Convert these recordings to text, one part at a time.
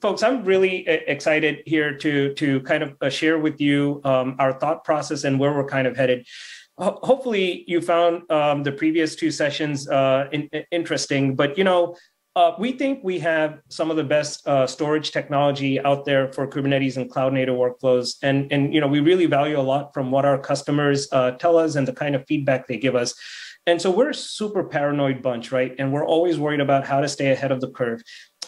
folks, I'm really excited here to to kind of uh, share with you um, our thought process and where we're kind of headed. hopefully, you found um, the previous two sessions uh, in, interesting, but you know. Uh, we think we have some of the best uh, storage technology out there for Kubernetes and cloud native workflows, and and you know we really value a lot from what our customers uh, tell us and the kind of feedback they give us. And so we're a super paranoid bunch, right? And we're always worried about how to stay ahead of the curve.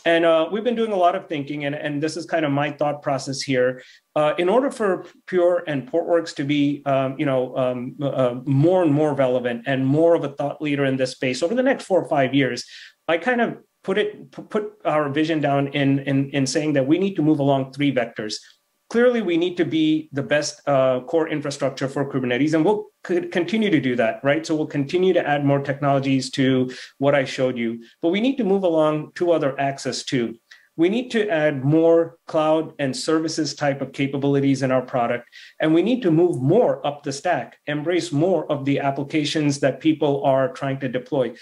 And uh, we've been doing a lot of thinking, and, and this is kind of my thought process here. Uh, in order for Pure and Portworx to be, um, you know, um, uh, more and more relevant and more of a thought leader in this space over the next four or five years, I kind of put it put our vision down in in, in saying that we need to move along three vectors clearly we need to be the best uh, core infrastructure for Kubernetes, and we'll continue to do that, right? So we'll continue to add more technologies to what I showed you, but we need to move along two other axes too. We need to add more cloud and services type of capabilities in our product, and we need to move more up the stack, embrace more of the applications that people are trying to deploy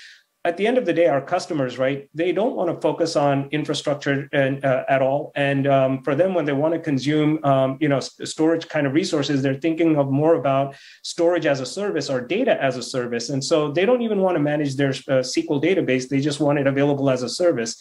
at the end of the day, our customers, right, they don't want to focus on infrastructure and, uh, at all. And um, for them, when they want to consume, um, you know, storage kind of resources, they're thinking of more about storage as a service or data as a service. And so they don't even want to manage their uh, SQL database. They just want it available as a service.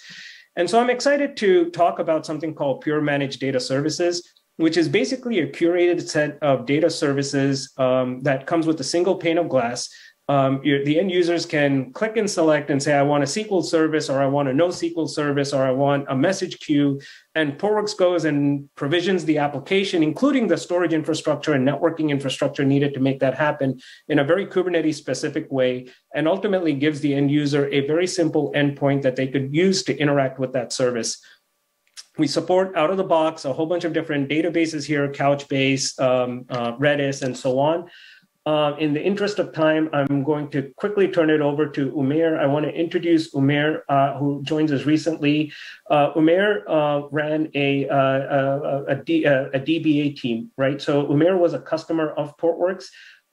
And so I'm excited to talk about something called Pure Managed Data Services which is basically a curated set of data services um, that comes with a single pane of glass um, the end users can click and select and say, I want a SQL service, or I want a NoSQL service, or I want a message queue. And Portworx goes and provisions the application, including the storage infrastructure and networking infrastructure needed to make that happen in a very Kubernetes specific way, and ultimately gives the end user a very simple endpoint that they could use to interact with that service. We support out of the box a whole bunch of different databases here, Couchbase, um, uh, Redis, and so on. Uh, in the interest of time, I'm going to quickly turn it over to Umair. I want to introduce Umair, uh, who joins us recently. Uh, Umair uh, ran a, uh, DBA team, right? So Umair was a customer of Portworx,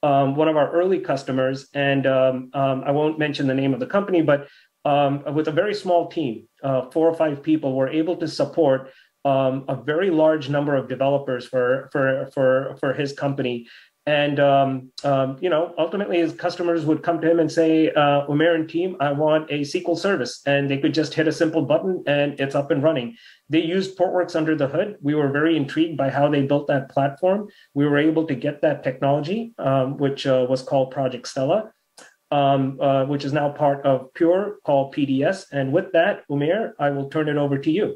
um, one of our early customers. And um, um, I won't mention the name of the company, but um, with a very small team, uh, four or five people, were able to support um, a very large number of developers for, for, for, for his company. And um, um, you know, ultimately, his customers would come to him and say, uh, "Umair and team, I want a SQL service," and they could just hit a simple button and it's up and running. They used Portworx under the hood. We were very intrigued by how they built that platform. We were able to get that technology, um, which uh, was called Project Stella, um, uh, which is now part of Pure, called PDS. And with that, Umair, I will turn it over to you.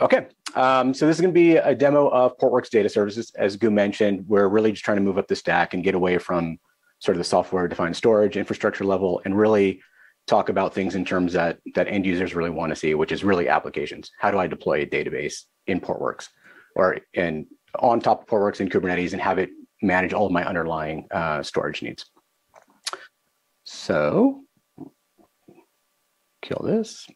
Okay, um, so this is going to be a demo of Portworx data services. As Gu mentioned, we're really just trying to move up the stack and get away from sort of the software-defined storage infrastructure level and really talk about things in terms that that end users really want to see, which is really applications. How do I deploy a database in Portworx or in on top of Portworx in Kubernetes and have it manage all of my underlying uh, storage needs? So kill this.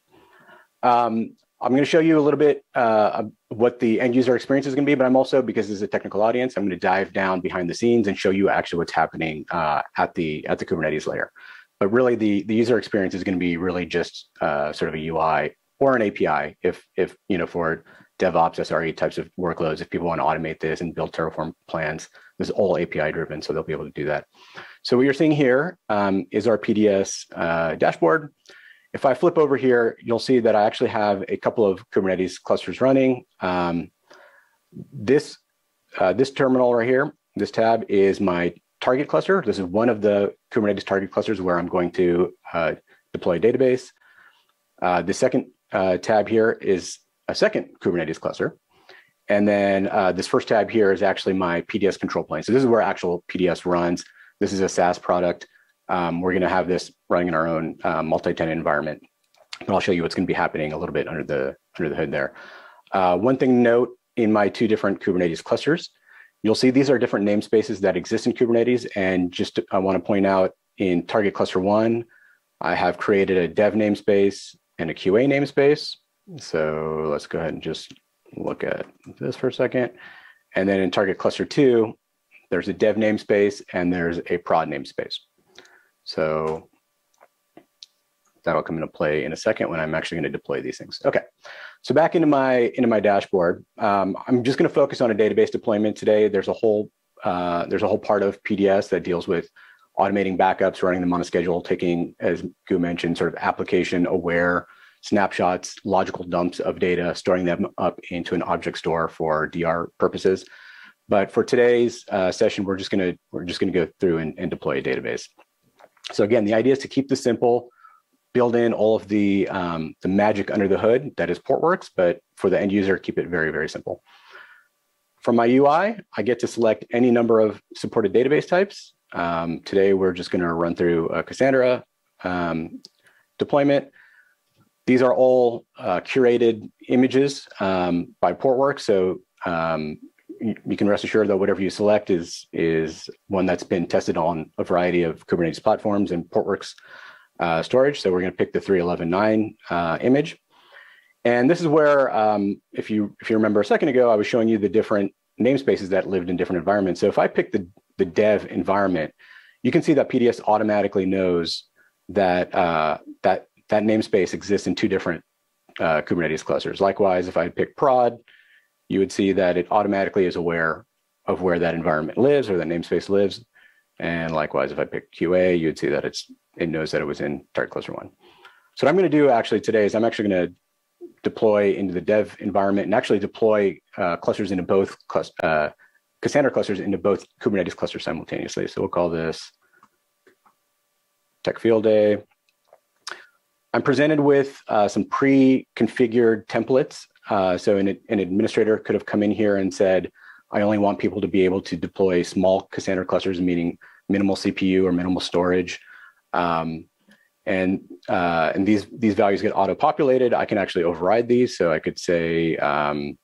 Um, I'm going to show you a little bit uh, what the end user experience is going to be, but I'm also, because this is a technical audience, I'm going to dive down behind the scenes and show you actually what's happening uh, at the at the Kubernetes layer. But really, the the user experience is going to be really just uh, sort of a UI or an API, if if you know for DevOps, SRE types of workloads. If people want to automate this and build Terraform plans, this is all API driven, so they'll be able to do that. So what you're seeing here um, is our PDS uh, dashboard. If I flip over here, you'll see that I actually have a couple of Kubernetes clusters running. Um, this, uh, this terminal right here, this tab is my target cluster. This is one of the Kubernetes target clusters where I'm going to uh, deploy a database. Uh, the second uh, tab here is a second Kubernetes cluster. And then uh, this first tab here is actually my PDS control plane. So this is where actual PDS runs. This is a SaaS product. Um, we're going to have this running in our own uh, multi-tenant environment, but I'll show you what's going to be happening a little bit under the under the hood there. Uh, one thing to note in my two different Kubernetes clusters, you'll see these are different namespaces that exist in Kubernetes. And just I want to point out in target cluster one, I have created a dev namespace and a QA namespace. So let's go ahead and just look at this for a second. And then in target cluster two, there's a dev namespace and there's a prod namespace. So that'll come into play in a second when I'm actually going to deploy these things. Okay, so back into my into my dashboard, um, I'm just going to focus on a database deployment today. There's a whole uh, there's a whole part of PDS that deals with automating backups, running them on a schedule, taking, as Gu mentioned, sort of application aware snapshots, logical dumps of data, storing them up into an object store for DR purposes. But for today's uh, session, we're just gonna we're just gonna go through and, and, deploy a database. So again, the idea is to keep this simple, build in all of the um, the magic under the hood that is Portworx, but for the end user, keep it very very simple. From my UI, I get to select any number of supported database types. Um, today, we're just going to run through Cassandra um, deployment. These are all uh, curated images um, by Portworx. So um, you, can rest assured that whatever you select is, is one that's been tested on a variety of Kubernetes platforms and Portworx uh, storage. So we're going to pick the 3.11.9 uh, image. And this is where, um, if you if you remember a second ago, I was showing you the different namespaces that lived in different environments. So if I pick the, the dev environment, you can see that PDS automatically knows that uh, that that namespace exists in two different uh, Kubernetes clusters. Likewise, if I pick prod, you would see that it automatically is aware of where that environment lives or that namespace lives. And likewise, if I pick QA, you'd see that it's it knows that it was in target cluster one. So what I'm going to do actually today is I'm actually going to deploy into the dev environment and actually deploy uh, clusters into both uh, Cassandra clusters into both Kubernetes clusters simultaneously. So we'll call this tech field day. I'm presented with uh, some pre-configured templates. Uh, so an, an, administrator could have come in here and said, I only want people to be able to deploy small Cassandra clusters, meaning minimal CPU or minimal storage. Um, and uh, and these these values get auto-populated. I can actually override these. So I could say um,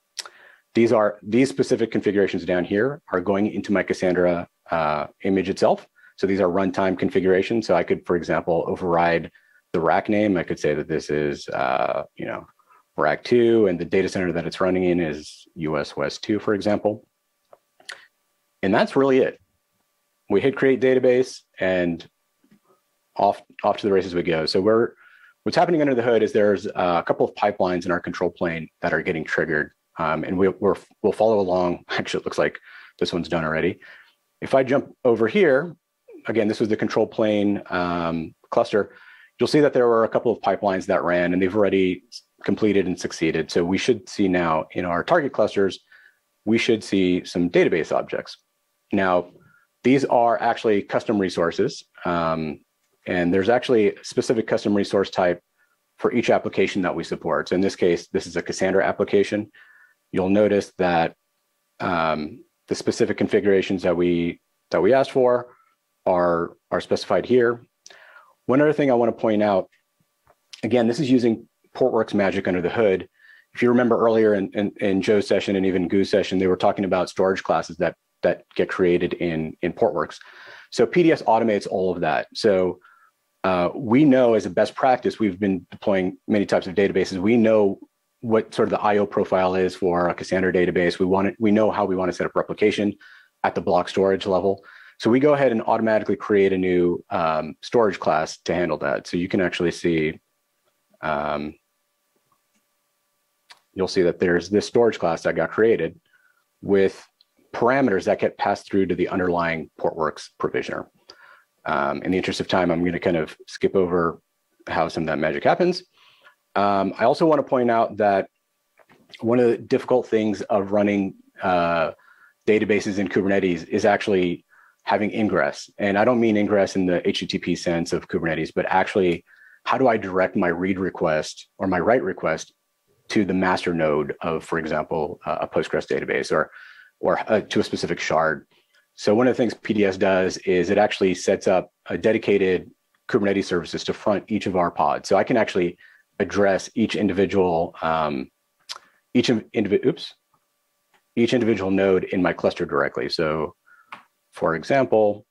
these are these specific configurations down here are going into my Cassandra uh, image itself. So these are runtime configurations. So I could, for example, override the rack name. I could say that this is, uh, you know, rack two and the data center that it's running in is US West 2, for example. And that's really it. We hit create database and off, off to the races we go. So we're, what's happening under the hood is there's a couple of pipelines in our control plane that are getting triggered. Um, and we, we're, we'll follow along. Actually, it looks like this one's done already. If I jump over here, again, this was the control plane um, cluster you'll see that there were a couple of pipelines that ran and they've already completed and succeeded. So we should see now in our target clusters, we should see some database objects. Now, these are actually custom resources. Um, and there's actually a specific custom resource type for each application that we support. So in this case, this is a Cassandra application. You'll notice that um, the specific configurations that we that we asked for are, are specified here. One other thing I want to point out, again, this is using Portworx magic under the hood. If you remember earlier in, in, in Joe's session and even Gu's session, they were talking about storage classes that that get created in, in Portworx. So PDS automates all of that. So uh, we know as a best practice, we've been deploying many types of databases. We know what sort of the IO profile is for a Cassandra database. We want it, we know how we want to set up replication at the block storage level. So we go ahead and automatically create a new um, storage class to handle that. So you can actually see, um, you'll see that there's this storage class that got created with parameters that get passed through to the underlying Portworx provisioner. Um, in the interest of time, I'm going to kind of skip over how some of that magic happens. Um, I also want to point out that one of the difficult things of running uh, databases in Kubernetes is actually having ingress. And I don't mean ingress in the HTTP sense of Kubernetes, but actually, how do I direct my read request or my write request to the master node of, for example, a Postgres database or, or uh, to a specific shard? So one of the things PDS does is it actually sets up a dedicated Kubernetes services to front each of our pods. So I can actually address each individual, um, each individual, oops, each individual node in my cluster directly. So for example,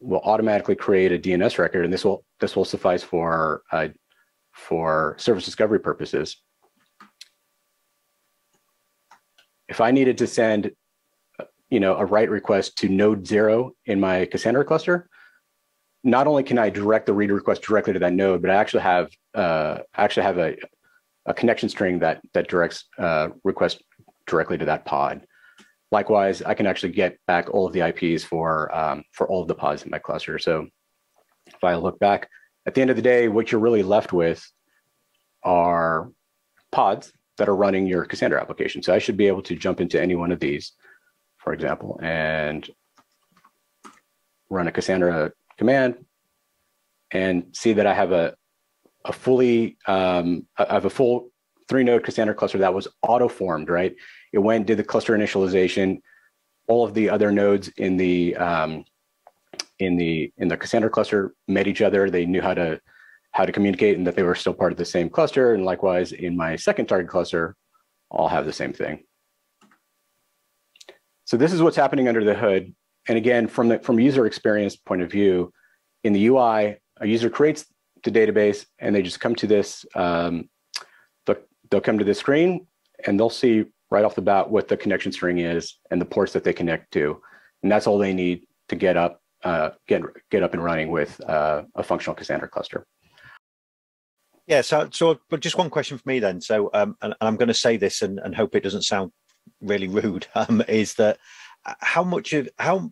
we'll automatically create a DNS record, and this will this will suffice for uh, for service discovery purposes. If I needed to send, you know, a write request to node zero in my Cassandra cluster, not only can I direct the read request directly to that node, but I actually have uh, actually have a, a connection string that that directs uh, request directly to that pod. Likewise, I can actually get back all of the IPs for um, for all of the pods in my cluster. So if I look back, at the end of the day, what you're really left with are pods that are running your Cassandra application. So I should be able to jump into any one of these, for example, and run a Cassandra command and see that I have a, a fully, um, I have a full three node Cassandra cluster that was auto formed, right? It went, did the cluster initialization. All of the other nodes in the, um, in the, in the Cassandra cluster met each other. They knew how to, how to communicate and that they were still part of the same cluster. And likewise in my second target cluster, I'll have the same thing. So this is what's happening under the hood. And again, from the from user experience point of view, in the UI, a user creates the database and they just come to this, um, they'll, they'll come to this screen and they'll see right off the bat what the connection string is and the ports that they connect to. And that's all they need to get up, uh, get, get up and running with uh, a functional Cassandra cluster. Yeah, so so but just one question for me then. So um, and, and I'm going to say this and, and hope it doesn't sound really rude. Um, is that how much of how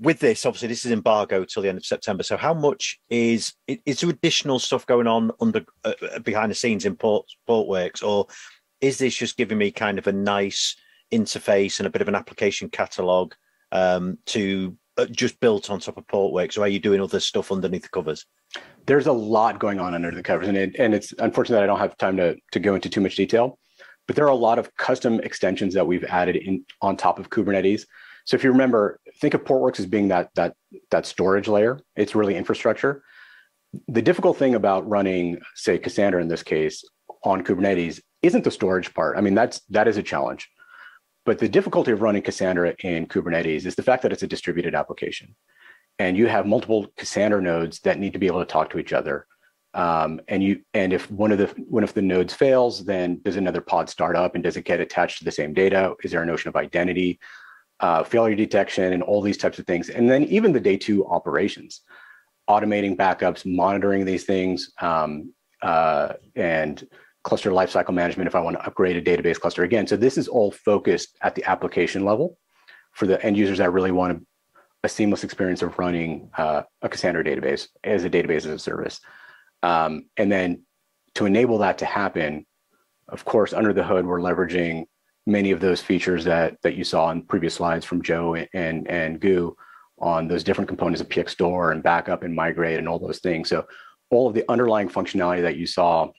with this obviously this is embargo till the end of september so how much is is there additional stuff going on under uh, behind the scenes in port portworx or is this just giving me kind of a nice interface and a bit of an application catalog um, to uh, Uh, just built on top of portworx or are you doing other stuff underneath the covers there's a lot going on under the covers and it, and it's unfortunate that i don't have time to to go into too much detail but there are a lot of custom extensions that we've added in on top of Kubernetes. So if you remember, think of Portworx as being that that that storage layer. It's really infrastructure. The difficult thing about running, say, Cassandra in this case on Kubernetes isn't the storage part. I mean, that's that is a challenge. But the difficulty of running Cassandra in Kubernetes is the fact that it's a distributed application. And you have multiple Cassandra nodes that need to be able to talk to each other um, and you and if one of the one of the nodes fails, then does another pod start up and does it get attached to the same data? Is there a notion of identity, uh, failure detection, and all these types of things? And then even the day two operations, automating backups, monitoring these things, um, uh, and cluster lifecycle management if I want to upgrade a database cluster again. So this is all focused at the application level for the end users that really want a seamless experience of running uh, a Cassandra database as a database as a service. Um, and then to enable that to happen, of course, under the hood, we're leveraging many of those features that that you saw in previous slides from Joe and and Gu on those different components of pxStore and backup and migrate and all those things. So all of the underlying functionality that you saw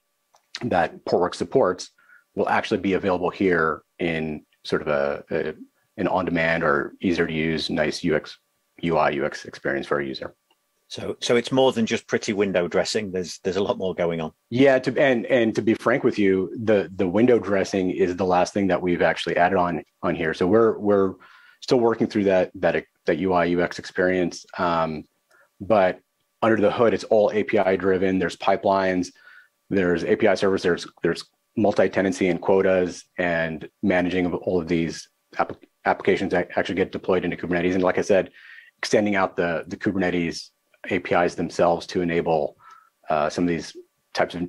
that Portworx supports will actually be available here in sort of a, a an on-demand or easier to use, nice UX UI UX experience for a user. So, so it's more than just pretty window dressing. There's there's a lot more going on. Yeah, to, and and to be frank with you, the the window dressing is the last thing that we've actually added on on here. So we're we're still working through that that that UI UX experience. Um, but under the hood, it's all API driven. There's pipelines, there's API servers, there's there's multi-tenancy and quotas, and managing of all of these app- applications that actually get deployed into Kubernetes. And like I said, extending out the the Kubernetes APIs themselves to enable uh, some of these types of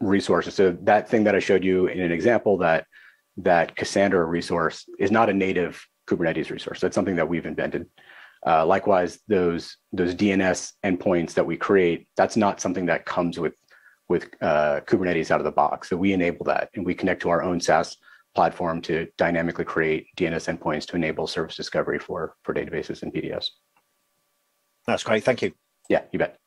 resources. So that thing that I showed you in an example that that Cassandra resource is not a native Kubernetes resource. That's something that we've invented. Uh, likewise, those those DNS endpoints that we create, that's not something that comes with with uh, Kubernetes out of the box. So we enable that, and we connect to our own SaaS platform to dynamically create DNS endpoints to enable service discovery for for databases and PDS. That's great. Thank you. Yeah, you bet.